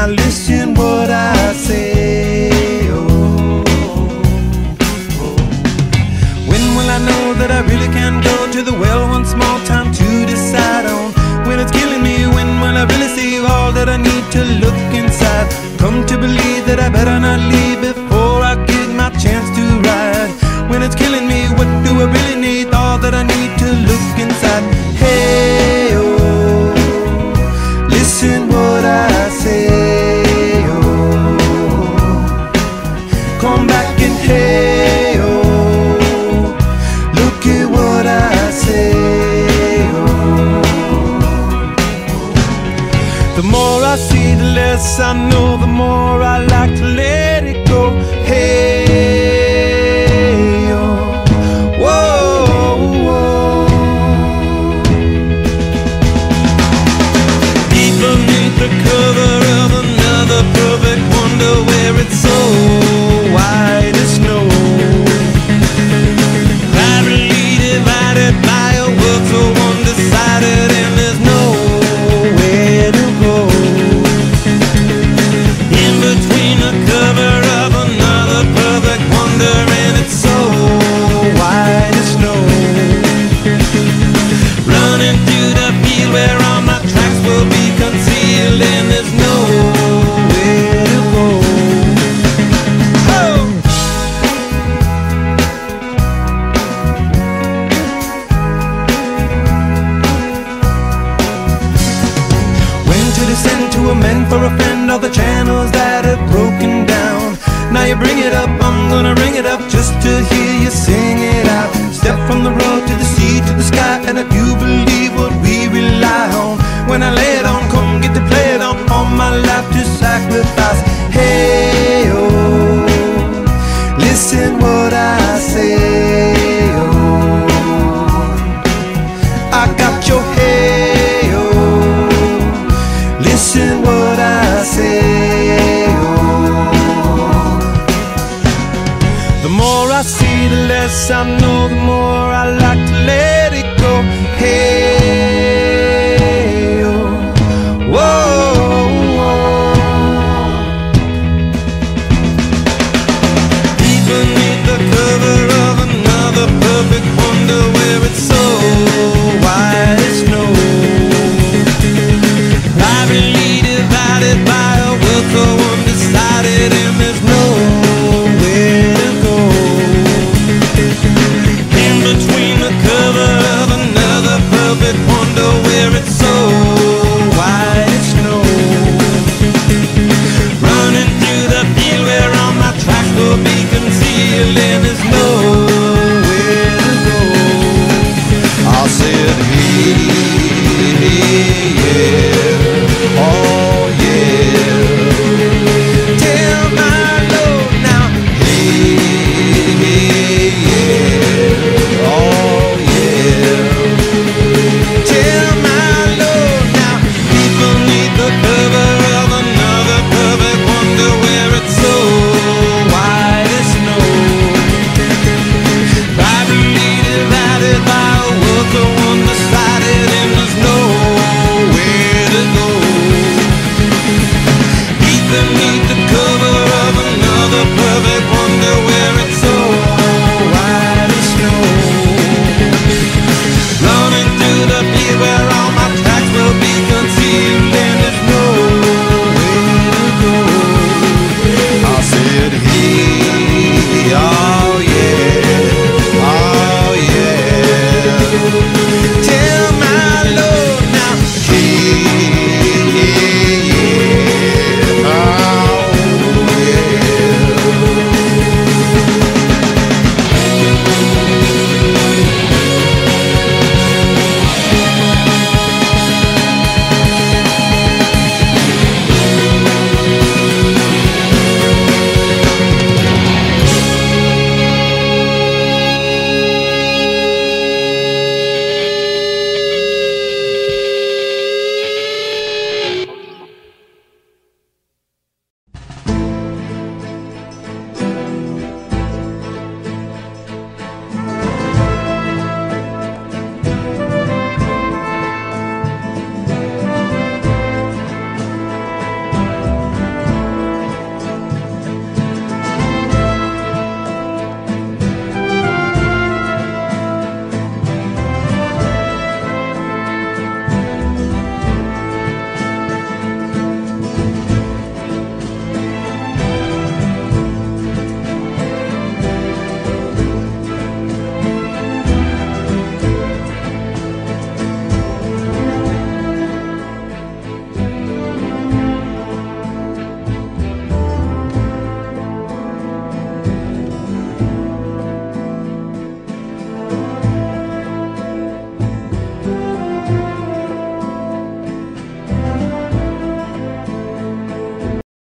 Now listen what I say, oh. When will I know that I really can go to the well one small time to decide on? When it's killing me, when will I really see all that I need to look inside? Come to believe that I better not leave before I get my chance to ride. When it's killing me, less I know, the more I like to let it go. Hey, oh, whoa, whoa. Deep beneath the cover of another perfect wonder where it's for a friend, or the chance feeling is